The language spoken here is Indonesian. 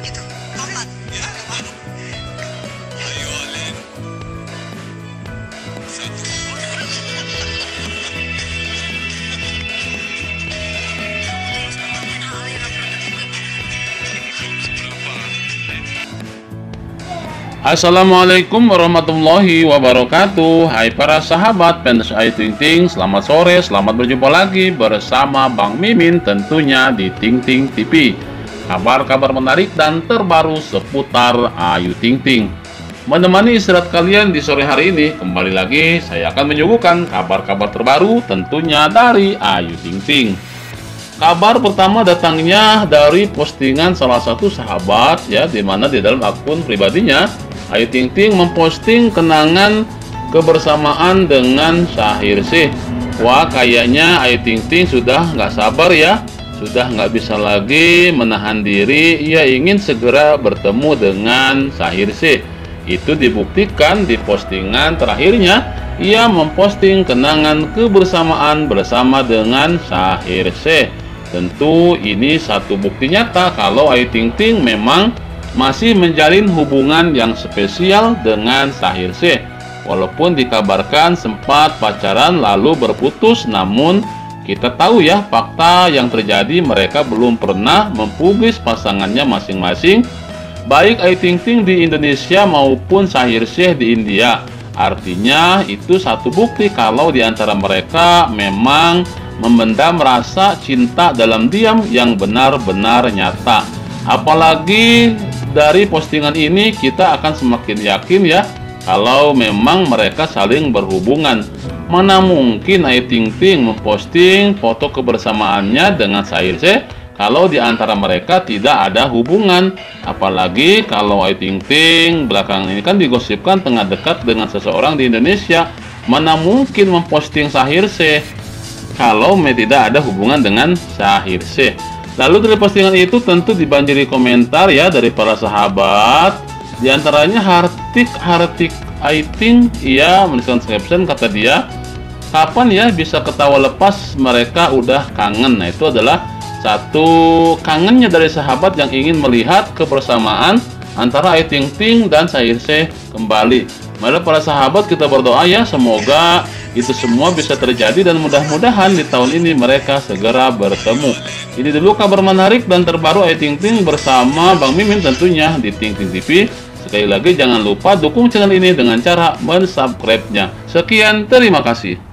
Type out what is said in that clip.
Gitu. Assalamualaikum warahmatullahi wabarakatuh. Hai para sahabat pentas Ayu Ting Ting Selamat sore, selamat berjumpa lagi bersama Bang Mimin tentunya di Ting Ting TV Kabar-kabar menarik dan terbaru seputar Ayu Ting Ting Menemani istirahat kalian di sore hari ini Kembali lagi saya akan menyuguhkan kabar-kabar terbaru tentunya dari Ayu Ting Ting Kabar pertama datangnya dari postingan salah satu sahabat ya di mana di dalam akun pribadinya Ayu Ting Ting memposting kenangan kebersamaan dengan Syahir sih. Wah kayaknya Ayu Ting Ting sudah nggak sabar ya, sudah nggak bisa lagi menahan diri, ia ingin segera bertemu dengan Syahir sih. Itu dibuktikan di postingan terakhirnya, ia memposting kenangan kebersamaan bersama dengan Syahir Syekh. Tentu ini satu bukti nyata kalau Ayu Ting Ting memang masih menjalin hubungan yang spesial dengan Sahir Syekh. Walaupun dikabarkan sempat pacaran lalu berputus namun kita tahu ya fakta yang terjadi mereka belum pernah mempublis pasangannya masing-masing baik Ayu Ting Ting di Indonesia maupun Sahir Syekh di India. Artinya itu satu bukti kalau di antara mereka memang memendam rasa cinta dalam diam yang benar-benar nyata. Apalagi dari postingan ini kita akan semakin yakin ya kalau memang mereka saling berhubungan. Mana mungkin Ayu Ting Ting memposting foto kebersamaannya dengan Sahir C kalau di antara mereka tidak ada hubungan. Apalagi kalau Ayu Ting Ting belakang ini kan digosipkan tengah dekat dengan seseorang di Indonesia. Mana mungkin memposting Sahir C kalau tidak ada hubungan dengan Syahir Syekh. Lalu dari postingan itu tentu dibanjiri komentar ya dari para sahabat. Di antaranya Hartik Hartik Aiting ia menuliskan caption kata dia, kapan ya bisa ketawa lepas mereka udah kangen. Nah itu adalah satu kangennya dari sahabat yang ingin melihat kebersamaan antara Ayu Ting Ting dan Syahir Syekh kembali. Mari para sahabat kita berdoa ya semoga itu semua bisa terjadi dan mudah-mudahan di tahun ini mereka segera bertemu. Ini dulu kabar menarik dan terbaru Ayu Ting Ting bersama Bang Mimin tentunya di Ting Ting TV. Sekali lagi jangan lupa dukung channel ini dengan cara mensubscribe-nya. Sekian, terima kasih.